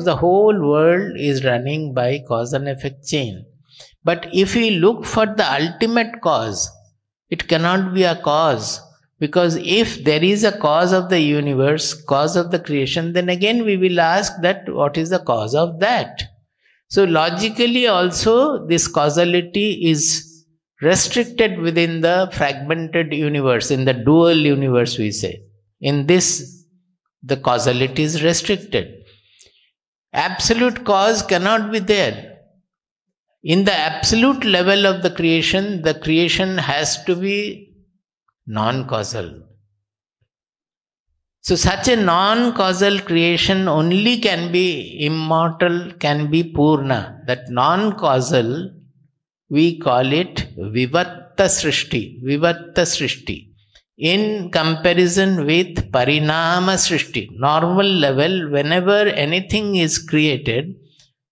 The whole world is running by cause and effect chain. But if we look for the ultimate cause, it cannot be a cause. Because if there is a cause of the universe, cause of the creation, then again we will ask that what is the cause of that? So logically also this causality is restricted within the fragmented universe, in the dual universe we say. In this, the causality is restricted. Absolute cause cannot be there. In the absolute level of the creation, the creation has to be non causal. So, such a non causal creation only can be immortal, can be Purna. That non causal, we call it Vivarta Srishti. Vivarta Srishti in comparison with parinama srishti normal level whenever anything is created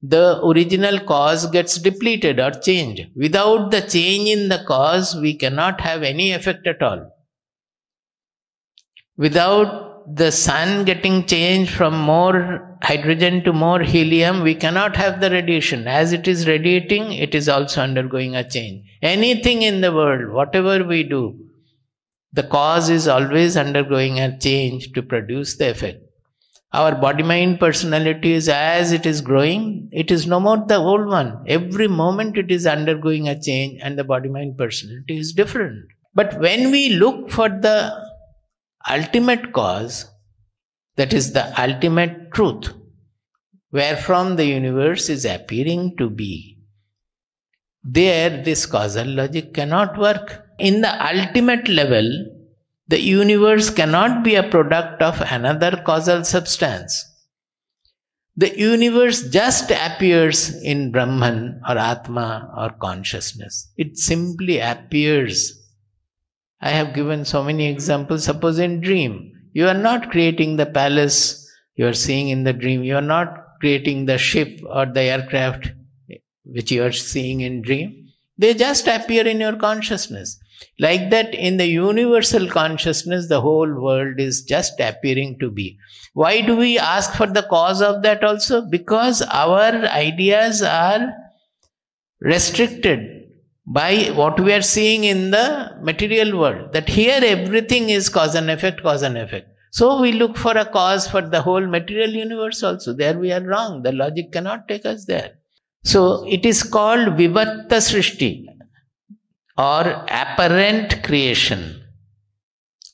the original cause gets depleted or changed. Without the change in the cause we cannot have any effect at all. Without the sun getting changed from more hydrogen to more helium we cannot have the radiation. As it is radiating it is also undergoing a change. Anything in the world whatever we do the cause is always undergoing a change to produce the effect. Our body mind personality is as it is growing, it is no more the old one. Every moment it is undergoing a change and the body mind personality is different. But when we look for the ultimate cause, that is the ultimate truth, wherefrom the universe is appearing to be, there this causal logic cannot work in the ultimate level, the universe cannot be a product of another causal substance. The universe just appears in Brahman or Atma or consciousness. It simply appears. I have given so many examples. Suppose in dream, you are not creating the palace you are seeing in the dream. You are not creating the ship or the aircraft which you are seeing in dream. They just appear in your consciousness. Like that, in the universal consciousness, the whole world is just appearing to be. Why do we ask for the cause of that also? Because our ideas are restricted by what we are seeing in the material world. That here everything is cause and effect, cause and effect. So we look for a cause for the whole material universe also. There we are wrong. The logic cannot take us there. So it is called Vivarta Srishti or apparent creation.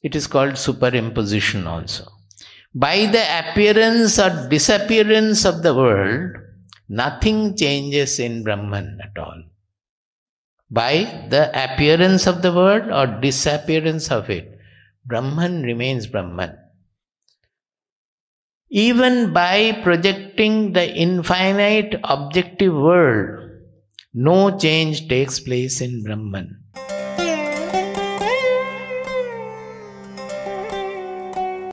It is called superimposition also. By the appearance or disappearance of the world, nothing changes in Brahman at all. By the appearance of the world or disappearance of it, Brahman remains Brahman. Even by projecting the infinite objective world, no change takes place in Brahman.